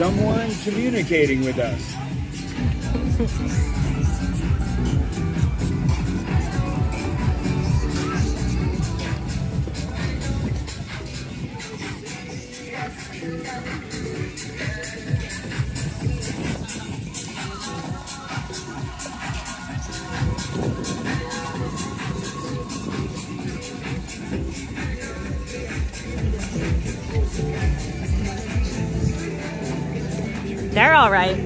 someone communicating with us. They're all right.